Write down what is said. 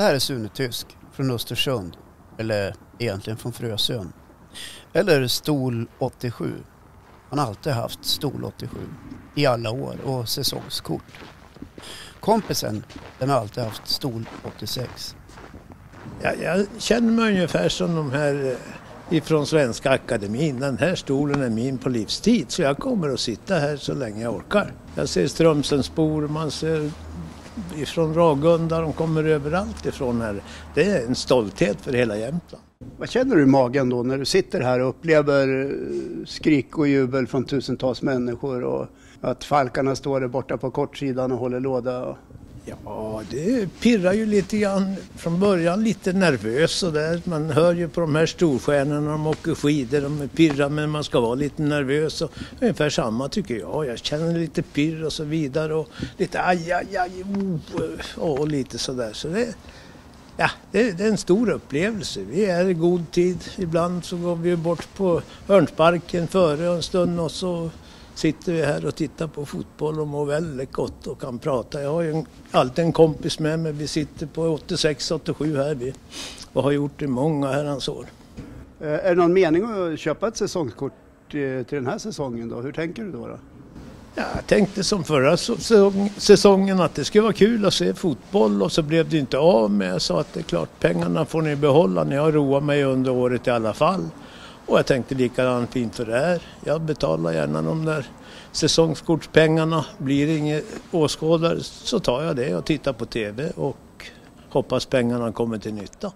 Det här är Sune Tysk från Östersund, eller egentligen från Frösön. Eller Stol 87. Han har alltid haft Stol 87 i alla år och säsongskort. Kompisen, den har alltid haft Stol 86. Ja, jag känner mig ungefär som de här eh, ifrån Svenska Akademin. Den här stolen är min på livstid så jag kommer att sitta här så länge jag orkar. Jag ser Strömsensbor, man ser ifrån Ragunda, de kommer överallt ifrån här. Det är en stolthet för hela Jämtland. Vad känner du i magen då när du sitter här och upplever skrik och jubel från tusentals människor och att Falkarna står där borta på kortsidan och håller låda? Ja, det pirrar ju lite grann. Från början lite nervös och där. Man hör ju på de här storstjärnorna, de åker skidor, de pirrar men man ska vara lite nervös. Och ungefär samma tycker jag. Jag känner lite pirr och så vidare och lite aj, aj, aj, oh, och lite sådär. Så det, ja, det, det, är en stor upplevelse. Vi är i god tid. Ibland så går vi bort på Örnsparken före en stund och så sitter vi här och tittar på fotboll och mår väldigt gott och kan prata. Jag har ju alltid en kompis med mig. Vi sitter på 86-87 här vi och har gjort det i många herrans år. Eh, är det någon mening att köpa ett säsongskort till den här säsongen då? Hur tänker du då? då? Jag tänkte som förra säsongen att det skulle vara kul att se fotboll och så blev det inte av men jag sa att det är klart pengarna får ni behålla. Ni har roat mig under året i alla fall. Och jag tänkte likadant fint för det här. Jag betalar gärna de där säsongskortspengarna. Blir det ingen åskådare så tar jag det och tittar på TV och hoppas pengarna kommer till nytta.